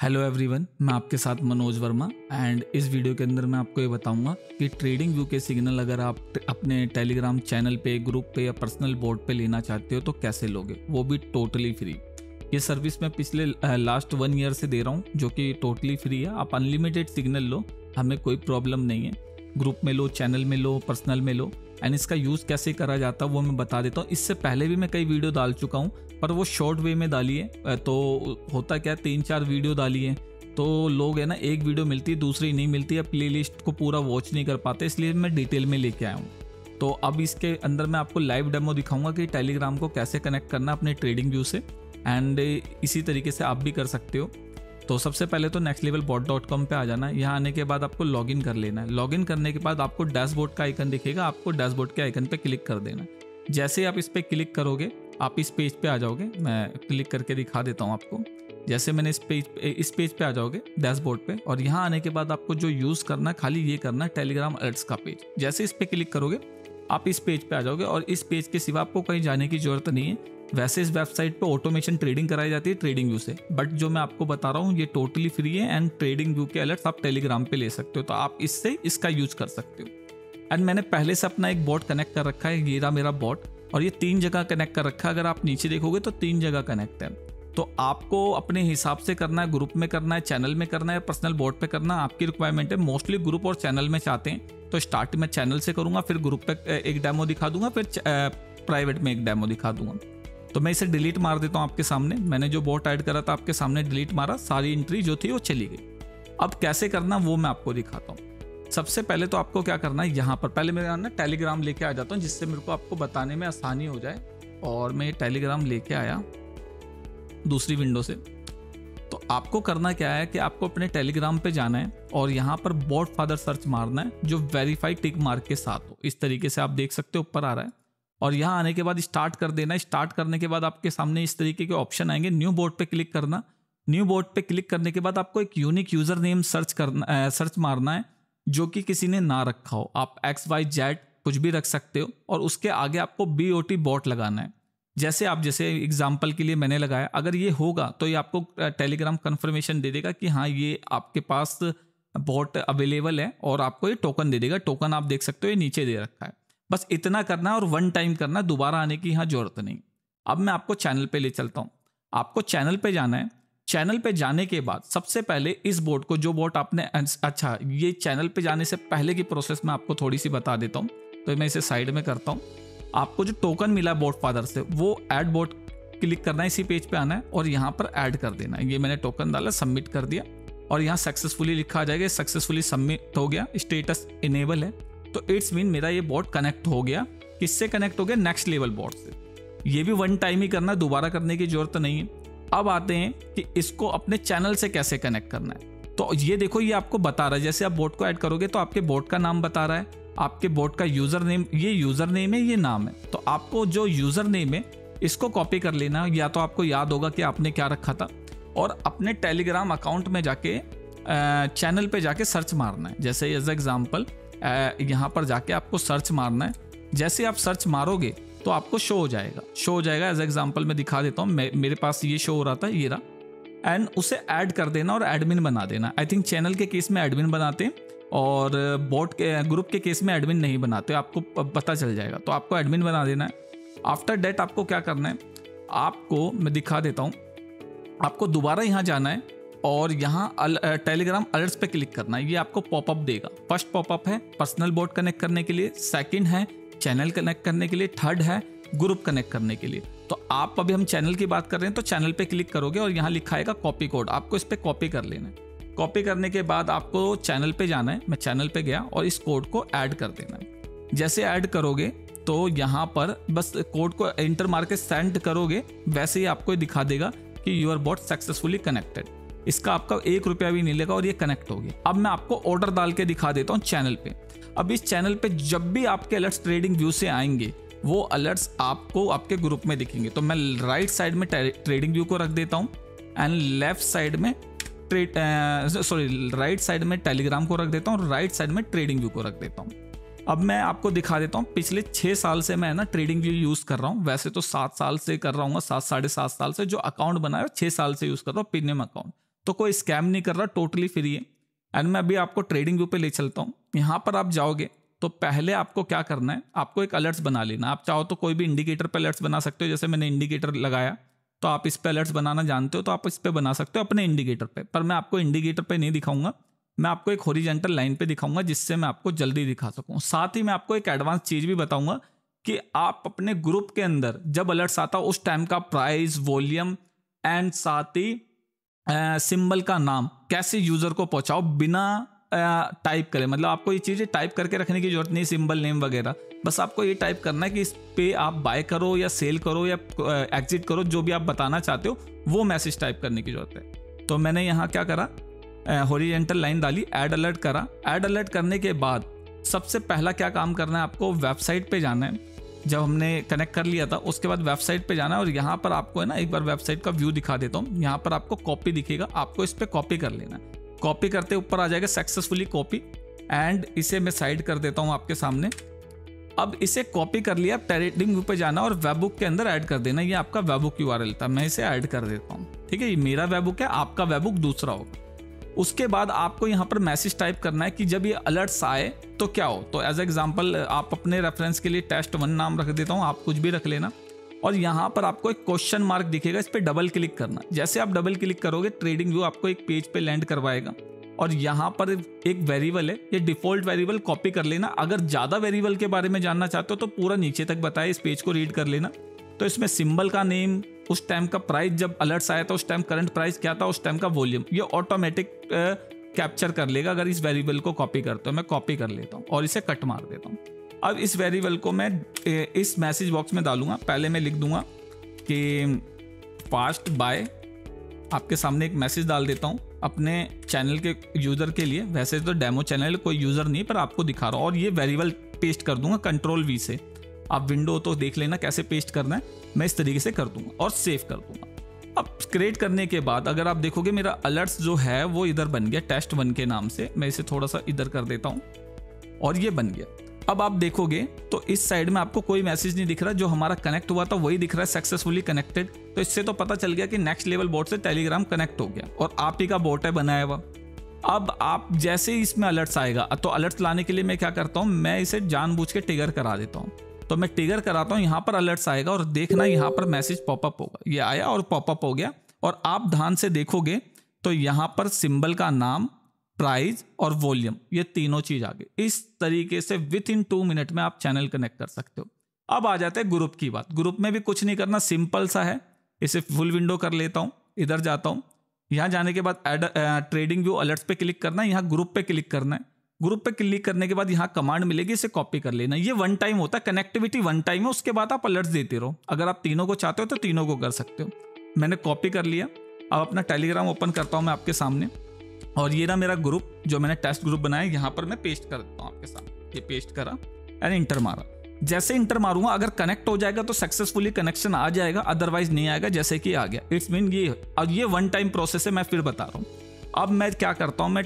Hello everyone मैं आपके साथ मनोज वर्मा एंड इस वीडियो के अंदर मैं आपको ये बताऊँगा कि ट्रेडिंग व्यू के सिग्नल अगर आप अपने टेलीग्राम चैनल पे ग्रुप पे या पर्सनल बोर्ड पे लेना चाहते हो तो कैसे लोगे? वो भी टोटली फ्री ये सर्विस मैं पिछले लास्ट वन ईयर से दे रहा हूँ, जो कि टोटली फ्री है। आप अनलिमिटेड सिग्नल लो, हमें कोई प्रॉब्लम नहीं है। ग्रुप में लो चैनल में लो पर्सनल में लो एंड इसका यूज़ कैसे करा जाता है वो मैं बता देता हूँ। इससे पहले भी मैं कई वीडियो डाल चुका हूँ पर वो शॉर्ट वे में डाली है। तो होता क्या तीन चार वीडियो डाली है। तो लोग है ना, एक वीडियो मिलती है दूसरी नहीं मिलती है प्ले लिस्ट को पूरा वॉच नहीं कर पाते, इसलिए मैं डिटेल में लेके आया हूँ। तो अब इसके अंदर मैं आपको लाइव डेमो दिखाऊँगा कि टेलीग्राम को कैसे कनेक्ट करना अपने ट्रेडिंग व्यू से। एंड इसी तरीके से आप भी कर सकते हो। तो सबसे पहले तो next level bot dot com पर आ जाना। है यहाँ आने के बाद आपको लॉगिन कर लेना है। लॉगिन करने के बाद आपको डैशबोर्ड का आइकन दिखेगा। आपको डैशबोर्ड के आइकन पर क्लिक कर देना। जैसे आप इस पर क्लिक करोगे आप इस पेज पे आ जाओगे, मैं क्लिक करके दिखा देता हूँ आपको। जैसे मैंने इस पेज इस पेज पे आ जाओगे, डैशबोर्ड पे, और यहाँ आने के बाद आपको जो यूज़ करना है, खाली ये करना है, टेलीग्राम अलर्ट्स का पेज। जैसे इस पर क्लिक करोगे, आप इस पेज पे आ जाओगे, और इस पेज के सिवा आपको कहीं जाने की ज़रूरत नहीं है। वैसे इस वेबसाइट पे ऑटोमेशन ट्रेडिंग कराई जाती है, ट्रेडिंग व्यू से। बट जो मैं आपको बता रहा हूँ, ये टोटली फ्री है, एंड ट्रेडिंग व्यू के अलर्ट्स आप टेलीग्राम पे ले सकते हो तो आप इससे इसका यूज़ कर सकते हो। एंड मैंने पहले से अपना एक बॉट कनेक्ट कर रखा है, ये रहा मेरा बॉट। और ये तीन जगह कनेक्ट कर रखा है। अगर आप नीचे देखोगे तो तीन जगह कनेक्ट है। तो आपको अपने हिसाब से करना है ग्रुप में करना है चैनल में करना है पर्सनल बोर्ड पे करना आपकी रिक्वायरमेंट है। मोस्टली ग्रुप और चैनल में चाहते हैं तो स्टार्ट में चैनल से करूँगा, फिर ग्रुप पे एक डेमो दिखा दूँगा, फिर प्राइवेट में एक डेमो दिखा दूँगा। तो मैं इसे डिलीट मार देता हूँ आपके सामने। मैंने जो बोट ऐड करा था, आपके सामने डिलीट मारा, सारी एंट्री जो थी वो चली गई। अब कैसे करना, वो मैं आपको दिखाता हूँ। सबसे पहले तो आपको क्या करना है यहाँ पर? पहले मेरे ना टेलीग्राम लेके आ जाता हूँ, जिससे मेरे को आपको बताने में आसानी हो जाए। और मैं टेलीग्राम लेके आया दूसरी विंडो से। तो आपको करना क्या है कि आपको अपने टेलीग्राम पे जाना है और यहाँ पर बॉड फादर सर्च मारना है, जो वेरीफाइड टिक मार्क के साथ हो। इस तरीके से आप देख सकते हो, ऊपर आ रहा है। और यहाँ आने के बाद स्टार्ट कर देना स्टार्ट करने के बाद आपके सामने इस तरीके के ऑप्शन आएँगे, न्यू बोर्ड पे क्लिक करना। न्यू बोर्ड पे क्लिक करने के बाद आपको एक यूनिक यूज़र नेम सर्च करना सर्च मारना है। जो कि किसी ने ना रखा हो। आप एक्स वाई जेड कुछ भी रख सकते हो और उसके आगे आपको बी ओ टी बॉट लगाना है। जैसे आप, जैसे एग्ज़ाम्पल के लिए मैंने लगाया, अगर ये होगा तो ये आपको टेलीग्राम कन्फर्मेशन दे देगा कि हाँ ये आपके पास बॉट अवेलेबल है और आपको ये टोकन दे देगा। टोकन आप देख सकते हो, ये नीचे दे रखा है। बस इतना करना है और वन टाइम करना, दोबारा आने की यहाँ ज़रूरत नहीं। अब मैं आपको चैनल पे ले चलता हूँ। आपको चैनल पे जाना है। चैनल पे जाने के बाद सबसे पहले इस बोर्ड को, जो बोर्ड आपने अच्छा ये चैनल पे जाने से पहले की प्रोसेस मैं आपको थोड़ी सी बता देता हूँ। तो मैं इसे साइड में करता हूँ। आपको जो टोकन मिला है बोर्ड फादर से, वो एड बोर्ड क्लिक करना है, इसी पेज पे आना है और यहाँ पर ऐड कर देना है। ये मैंने टोकन डाला सबमिट कर दिया और यहाँ सक्सेसफुली लिखा आ जाएगा सक्सेसफुली सबमिट हो गया स्टेटस इनेबल है। तो इट्स मीन मेरा ये बोर्ड कनेक्ट हो गया। किससे कनेक्ट हो गया? नेक्स्ट लेवल बोर्ड से। ये भी वन टाइम ही करना, दोबारा करने की ज़रूरत नहीं है। अब आते हैं कि इसको अपने चैनल से कैसे कनेक्ट करना है। तो ये देखो, ये आपको बता रहा है। जैसे आप बोट को ऐड करोगे तो आपके बोट का नाम बता रहा है। आपके बोट का यूज़र नेम ये यूज़र नेम है, ये नाम है। तो आपको जो यूज़र नेम है, इसको कॉपी कर लेना। या तो आपको याद होगा कि आपने क्या रखा था। और अपने टेलीग्राम अकाउंट में जाके चैनल पे जाके सर्च मारना है। जैसे एज एग्ज़ाम्पल यहाँ पर जाके आपको सर्च मारना है। जैसे आप सर्च मारोगे तो आपको शो हो जाएगा। शो हो जाएगा एज एग्ज़ाम्पल मैं दिखा देता हूँ। मेरे पास ये शो हो रहा था, ये रहा। एंड उसे ऐड कर देना और एडमिन बना देना। आई थिंक चैनल के केस में एडमिन बनाते हैं और बोट के ग्रुप के केस में एडमिन नहीं बनाते। आपको पता चल जाएगा। तो आपको एडमिन बना देना है। आफ्टर डेट आपको क्या करना है? आपको, मैं दिखा देता हूँ। आपको दोबारा यहाँ जाना है और यहाँ टेलीग्राम अलर्ट्स पे क्लिक करना है। ये आपको पॉपअप देगा। फ़र्स्ट पॉपअप है पर्सनल बोर्ड कनेक्ट करने के लिए। सेकंड है चैनल कनेक्ट करने के लिए, थर्ड है ग्रुप कनेक्ट करने के लिए। तो आप अभी हम चैनल की बात कर रहे हैं तो चैनल पे क्लिक करोगे और यहाँ लिखा आएगा कॉपी कोड। आपको इस पर कॉपी कर लेना है। कॉपी करने के बाद आपको चैनल पे जाना है। मैं चैनल पे गया और इस कोड को ऐड कर देना है। जैसे ऐड करोगे तो यहाँ पर बस कोड को एंटर मार के सेंड करोगे, वैसे ही आपको दिखा देगा कि यूर बॉट सक्सेसफुली कनेक्टेड। इसका आपका एक रुपया भी नहीं लेगा और ये कनेक्ट होगी अब मैं आपको ऑर्डर डाल के दिखा देता हूँ चैनल पे। अब इस चैनल पे जब भी आपके अलर्ट्स ट्रेडिंग व्यू से आएँगे, वो अलर्ट्स आपको आपके ग्रुप में दिखेंगे। तो मैं राइट साइड में ट्रेडिंग व्यू को रख देता हूँ एंड लेफ़्ट साइड में ट्रेड सॉरी राइट साइड में टेलीग्राम को रख देता हूँ राइट साइड में ट्रेडिंग व्यू को रख देता हूँ। अब मैं आपको दिखा देता हूँ, पिछले छः साल से मैं ना ट्रेडिंग व्यू यूज़ कर रहा हूँ। वैसे तो सात साल से कर रहा हूँ, सात, साढ़े सात साल से जो अकाउंट बनाया छः साल से यूज़ कर रहा हूँ प्रीमियम अकाउंट तो कोई स्कैम नहीं कर रहा टोटली फ्री है। एंड मैं अभी आपको ट्रेडिंग व्यू पे ले चलता हूँ। यहाँ पर आप जाओगे तो पहले आपको क्या करना है, आपको एक अलर्ट्स बना लेना आप चाहो तो कोई भी इंडिकेटर पर अलर्ट्स बना सकते हो, जैसे मैंने इंडिकेटर लगाया तो आप इस पर अलर्ट्स बनाना जानते हो तो आप इस पर बना सकते हो अपने इंडिकेटर पे। पर मैं आपको इंडिकेटर पे नहीं दिखाऊँगा, मैं आपको एक होरिजेंटल लाइन पे दिखाऊँगा, जिससे मैं आपको जल्दी दिखा सकूँ। साथ ही मैं आपको एक एडवांस चीज़ भी बताऊँगा, कि आप अपने ग्रुप के अंदर, जब अलर्ट्स आता, उस टाइम का प्राइस वॉल्यूम एंड साथ ही सिंबल का नाम, कैसे यूज़र को पहुंचाओ बिना टाइप करें। मतलब आपको ये चीज़ें टाइप करके रखने की ज़रूरत नहीं, सिंबल नेम वगैरह। बस आपको ये टाइप करना है कि इस पे आप बाय करो या सेल करो या एग्जिट करो, जो भी आप बताना चाहते हो, वो मैसेज टाइप करने की ज़रूरत है। तो मैंने यहाँ क्या करा? हॉरिजेंटल लाइन डाली एड अलर्ट करा। एड अलर्ट करने के बाद सबसे पहला क्या काम करना है, आपको वेबसाइट पे जाना है। जब हमने कनेक्ट कर लिया था, उसके बाद वेबसाइट पे जाना है और यहाँ पर आपको है ना, एक बार वेबसाइट का व्यू दिखा देता हूँ। यहाँ पर आपको कॉपी दिखेगा, आपको इस पर कॉपी कर लेना है। कॉपी करते ऊपर आ जाएगा सक्सेसफुली कॉपी एंड इसे मैं साइड कर देता हूँ आपके सामने। अब इसे कॉपी कर लिया टेरेडिंग व्यू पे जाना और वेबुक के अंदर ऐड कर देना। ये आपका वेबुक यू था, मैं इसे ऐड कर देता हूँ। ठीक है, ये मेरा वेबुक है, आपका वेबुक दूसरा होगा। उसके बाद आपको यहाँ पर मैसेज टाइप करना है कि जब ये अलर्ट्स आए तो क्या हो? तो एज एग्ज़ाम्पल आप अपने रेफरेंस के लिए टेस्ट वन नाम रख देता हूँ, आप कुछ भी रख लेना। और यहाँ पर आपको एक क्वेश्चन मार्क दिखेगा, इस पर डबल क्लिक करना। जैसे आप डबल क्लिक करोगे ट्रेडिंग व्यू आपको एक पेज पे लैंड करवाएगा। और यहाँ पर एक वेरिएबल है, ये डिफ़ॉल्ट वेरिएबल कॉपी कर लेना। अगर ज़्यादा वेरिएबल के बारे में जानना चाहते हो तो पूरा नीचे तक बताए, इस पेज को रीड कर लेना। तो इसमें सिंबल का नेम, उस टाइम का प्राइस जब अलर्ट्स आया था, उस टाइम करंट प्राइस क्या था, उस टाइम का वॉल्यूम ये ऑटोमेटिक कैप्चर कर लेगा अगर इस वेरिएबल को कॉपी करते हो, मैं कॉपी कर लेता हूँ और इसे कट मार देता हूँ। अब इस वेरिएबल को मैं इस मैसेज बॉक्स में डालूँगा। पहले मैं लिख दूँगा कि फास्ट बाय आपके सामने एक मैसेज डाल देता हूँ अपने चैनल के यूज़र के लिए। वैसे तो डेमो चैनल कोई यूज़र नहीं, पर आपको दिखा रहा हूँ और ये वेरिएबल पेस्ट कर दूँगा कंट्रोल वी से। आप विंडो तो देख लेना कैसे पेस्ट करना है। मैं इस तरीके से कर दूँगा और सेव कर दूँगा। अब क्रिएट करने के बाद अगर आप देखोगे मेरा अलर्ट्स जो है वो इधर बन गया टेस्ट वन के नाम से। मैं इसे थोड़ा सा इधर कर देता हूँ और ये बन गया। अब आप देखोगे तो इस साइड में आपको कोई मैसेज नहीं दिख रहा। जो हमारा कनेक्ट हुआ था वही दिख रहा है सक्सेसफुली कनेक्टेड तो इससे तो पता चल गया कि नेक्स्ट लेवल बोर्ड से टेलीग्राम कनेक्ट हो गया और आप ही का बोट है बनाया हुआ। अब आप जैसे ही इसमें अलर्ट्स आएगा तो अलर्ट्स लाने के लिए मैं क्या करता हूँ, मैं इसे जानबूझ के टिगर करा देता हूँ। तो मैं टिगर कराता हूँ, यहाँ पर अलर्ट्स आएगा और देखना यहाँ पर मैसेज पॉपअप होगा। ये आया और पॉपअप हो गया। और आप ध्यान से देखोगे तो यहाँ पर सिंबल का नाम प्राइस और वॉल्यूम ये तीनों चीज़ आ गई। इस तरीके से विथ इन टू मिनट में आप चैनल कनेक्ट कर सकते हो। अब आ जाते हैं ग्रुप की बात। ग्रुप में भी कुछ नहीं करना सिंपल सा है। इसे फुल विंडो कर लेता हूँ, इधर जाता हूँ। यहाँ जाने के बाद एड ट्रेडिंग व्यू अलर्ट्स पे क्लिक करना है, यहाँ ग्रुप पे क्लिक करना है। ग्रुप पे क्लिक करने के बाद यहाँ कमांड मिलेगी, इसे कॉपी कर लेना। ये वन टाइम होता है कनेक्टिविटी वन टाइम है, उसके बाद आप अलर्ट्स देते रहो। अगर आप तीनों को चाहते हो तो तीनों को कर सकते हो। मैंने कॉपी कर लिया। अब अपना टेलीग्राम ओपन करता हूँ मैं आपके सामने। और ये ना मेरा ग्रुप जो मैंने टेस्ट ग्रुप बनाया, यहाँ पर मैं पेस्ट कर देता हूँ आपके साथ ये पेस्ट करा एंड इंटर मारा। जैसे इंटर मारूँगा, अगर कनेक्ट हो जाएगा तो सक्सेसफुली कनेक्शन आ जाएगा अदरवाइज़ नहीं आएगा, जैसे कि आ गया। इट्स मीन ये और ये वन टाइम प्रोसेस है, मैं फिर बता रहा हूँ। अब मैं क्या करता हूँ, मैं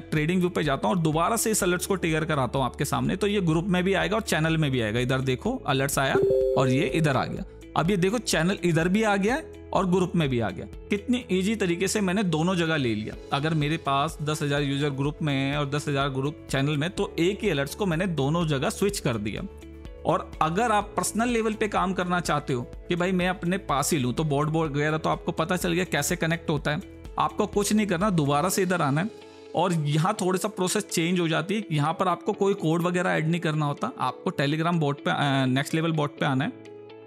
ट्रेडिंग व्यू पे जाता हूँ और दोबारा से इस अलर्ट्स को टिगर कराता हूँ आपके सामने। तो ये ग्रुप में भी आएगा और चैनल में भी आएगा। इधर देखो अलर्ट्स आया और ये इधर आ गया। अब ये देखो चैनल इधर भी आ गया और ग्रुप में भी आ गया। कितनी इजी तरीके से मैंने दोनों जगह ले लिया। अगर मेरे पास दस हज़ार यूज़र ग्रुप में है और दस हज़ार ग्रुप चैनल में तो एक ही अलर्ट्स को मैंने दोनों जगह स्विच कर दिया। और अगर आप पर्सनल लेवल पे काम करना चाहते हो कि भाई मैं अपने पास ही लूँ तो बोर्ड बोर्ड वगैरह तो आपको पता चल गया कैसे कनेक्ट होता है। आपको कुछ नहीं करना, दोबारा से इधर आना है। और यहाँ थोड़ा सा प्रोसेस चेंज हो जाती है। यहाँ पर आपको कोई कोड वगैरह ऐड नहीं करना होता। आपको टेलीग्राम बोर्ड पे नेक्स्ट लेवल बोर्ड पे आना है।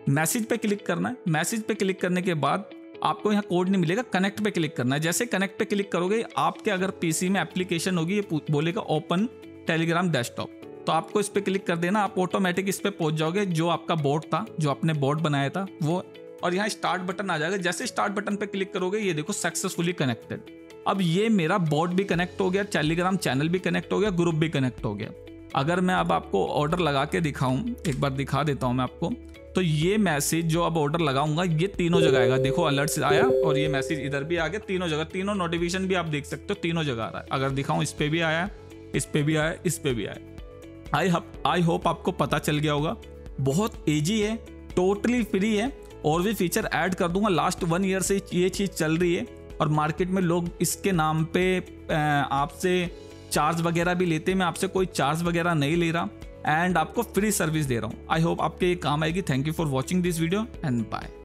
मैसेज पे क्लिक करना है। मैसेज पे क्लिक करने के बाद आपको यहाँ कोड नहीं मिलेगा। कनेक्ट पे क्लिक करना है। जैसे कनेक्ट पे क्लिक करोगे, आपके अगर पीसी में एप्लीकेशन होगी, ये बोलेगा ओपन टेलीग्राम डेस्कटॉप तो आपको इस पर क्लिक कर देना। आप ऑटोमेटिक इस पर पहुँच जाओगे। जो आपका बोर्ड था, जो आपने बोर्ड बनाया था, वो और यहाँ स्टार्ट बटन आ जाएगा। जैसे स्टार्ट बटन पे क्लिक करोगे, ये देखो सक्सेसफुली कनेक्टेड अब ये मेरा बोर्ड भी कनेक्ट हो गया टेलीग्राम चैनल भी कनेक्ट हो गया ग्रुप भी कनेक्ट हो गया। अगर मैं अब आपको ऑर्डर लगा के दिखाऊँ, एक बार दिखा देता हूँ मैं आपको तो ये मैसेज जो अब ऑर्डर लगाऊँगा, ये तीनों जगह आएगा। देखो अलर्ट आया और ये मैसेज इधर भी आ गया, तीनों जगह, तीनों नोटिफिकेशन भी आप देख सकते हो, तीनों जगह आ रहा है। अगर दिखाऊँ, इस पे भी आया, इस पे भी आया, इस पे भी आया। आई आई होप आपको पता चल गया होगा। बहुत ईजी है टोटली फ्री है और भी फीचर ऐड कर दूँगा। लास्ट वन ईयर से ये चीज़ चल रही है और मार्केट में लोग इसके नाम पे आपसे चार्ज वगैरह भी लेते हैं। मैं आपसे कोई चार्ज वगैरह नहीं ले रहा एंड आपको फ्री सर्विस दे रहा हूँ। आई होप आपके ये काम आएगी। Thank you for watching this video and bye